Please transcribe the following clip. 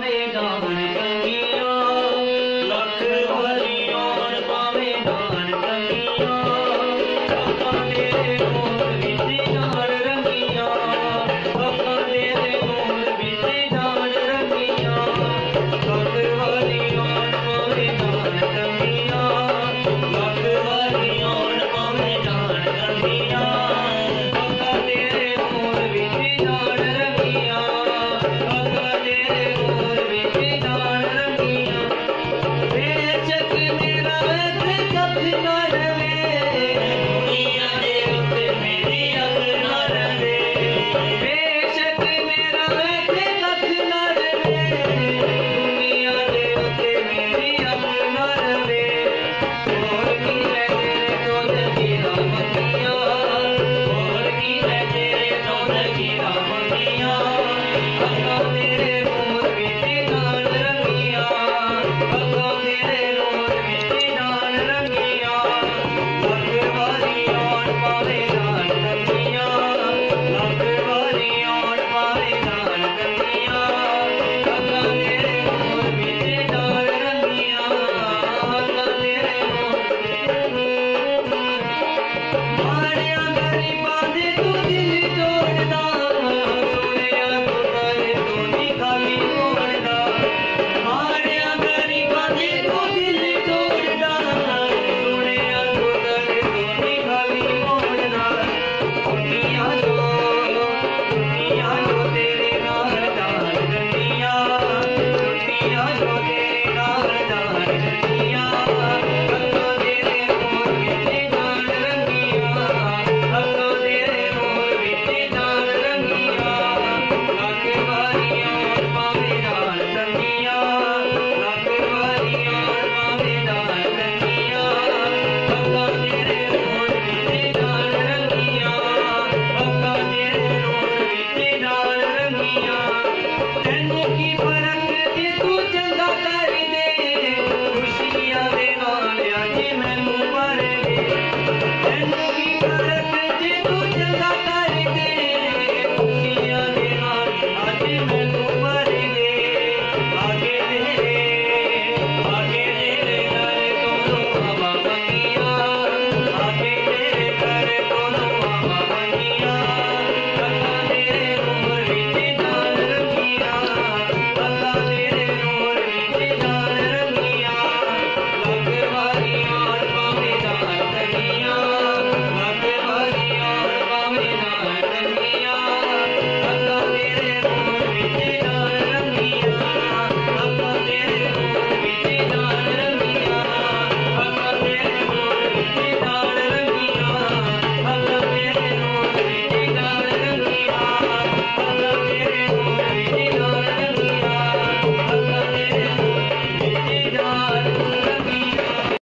Gaur Bye. Keep